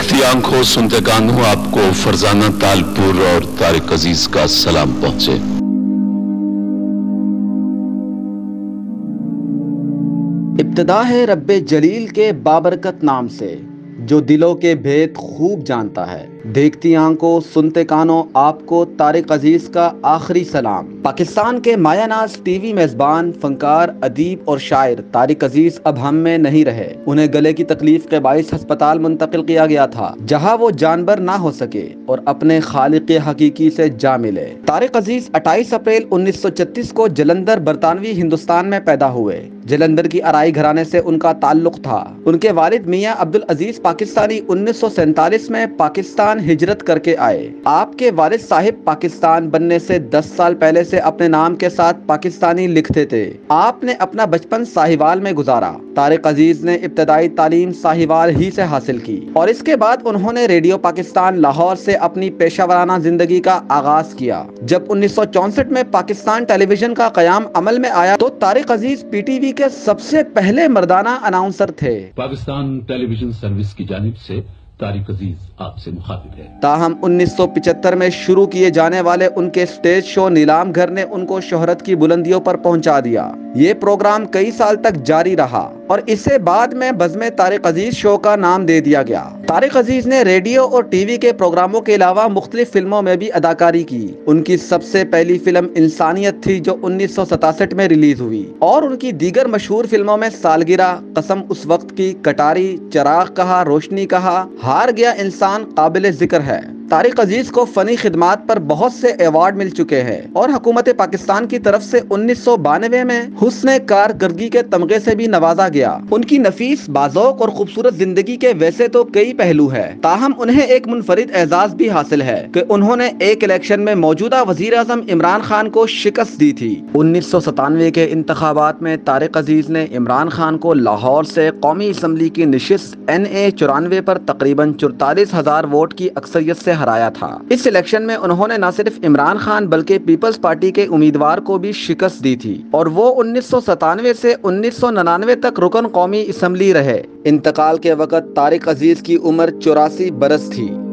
देखती आँखों सुनते कानों आपको फरजाना तालपुर और तारिक अज़ीज़ का सलाम पहुँचे। इब्तदा है रब्बे जलील के बाबरकत नाम से। जो दिलों के भेद खूब जानता है। देखती आँखों, सुनते कानों, आपको तारिक अज़ीज़ का आखिरी सलाम। पाकिस्तान के मायानाज टीवी मेजबान, फनकार, अदीब और शायर तारिक अज़ीज़ अब हम में नहीं रहे। उन्हें गले की तकलीफ़ के बाईस अस्पताल मुंतकिल किया गया था, जहाँ वो जानवर ना हो सके और अपने खालिक हकीकी से जा मिले। तारिक अज़ीज़ 28 अप्रैल 1936 को जलंधर, बरतानवी, हिंदुस्तान में पैदा हुए। जलंधर की अराई घराने से उनका ताल्लुक था। उनके वालिद मियाँ अब्दुल अज़ीज़ पाकिस्तानी उन्नीस में पाकिस्तान हिजरत करके आए। आपके वालिद साहिब पाकिस्तान बनने से 10 साल पहले से अपने नाम के साथ पाकिस्तानी लिखते थे। आपने अपना बचपन साहिवाल में गुजारा। तारिक अज़ीज़ ने इब्तदाई तालीम साहिवाल ही से हासिल की। और इसके बाद उन्होंने रेडियो पाकिस्तान लाहौर से अपनी पेशा ज़िंदगी का आगाज़ किया। जब उन्नीस में पाकिस्तान टेलीविज़न का कयाम अमल में आया तो तारिक अज़ीज़ पीटीवी के सबसे पहले मर्दाना अनाउंसर थे। पाकिस्तान टेलीविज़न सर्विस की जानब ऐसी तारिक अज़ीज़ आपसे मुखातिब है। ताहम 1975 में शुरू किए जाने वाले उनके स्टेज शो नीलाम घर ने उनको शोहरत की बुलंदियों पर पहुँचा दिया। ये प्रोग्राम कई साल तक जारी रहा और इसे बाद में बजमे तारिक अज़ीज़ शो का नाम दे दिया गया। तारिक अज़ीज़ ने रेडियो और टीवी के प्रोग्रामों के अलावा मुख्तलिफ़ फ़िल्मों में भी अदाकारी की। उनकी सबसे पहली फ़िल्म इंसानियत थी जो उन्नीस सौ सतासठ में रिलीज़ हुई और उनकी दीगर मशहूर फ़िल्मों में सालगिरह, कसम उस वक्त की, कटारी, चराग कहा, रोशनी कहा, हार गया इंसान काबिल ज़िक्र है। तारिक अज़ीज़ को फनी खिदमत पर बहुत से अवार्ड मिल चुके हैं। और हुकूमत पाकिस्तान की तरफ़ से उन्नीस सौ बानवे में हुसन कारकर्दगी के तमगे से भी नवाजा गया। उनकी नफीस बाजोक और खूबसूरत ज़िंदगी के वैसे तो कई पहलू है। ताहम उन्हें एक मुनफरद एजाज भी हासिल है की उन्होंने एक इलेक्शन में मौजूदा वज़ीर अजम इमरान खान को शिकस्त दी थी। उन्नीस सौ सतानवे के इंतबात में तारिक अज़ीज़ ने इमरान खान को लाहौर से कौमी असम्बली की नशस्त एन ए चौरानवे पर तकरीबन चौतालीस हज़ार वोट की अक्सरियत से हराया था। इस इलेक्शन में उन्होंने न सिर्फ़ इमरान खान, बल्कि पीपल्स पार्टी के उम्मीदवार को भी शिकस्त दी थी। और वो उन्नीस सौ सतानवे से उन्नीस तक रुकन कौमी इसम्बली रहे। इंतकाल के वक्त तारिक अज़ीज़ की उम्र चौरासी बरस थी।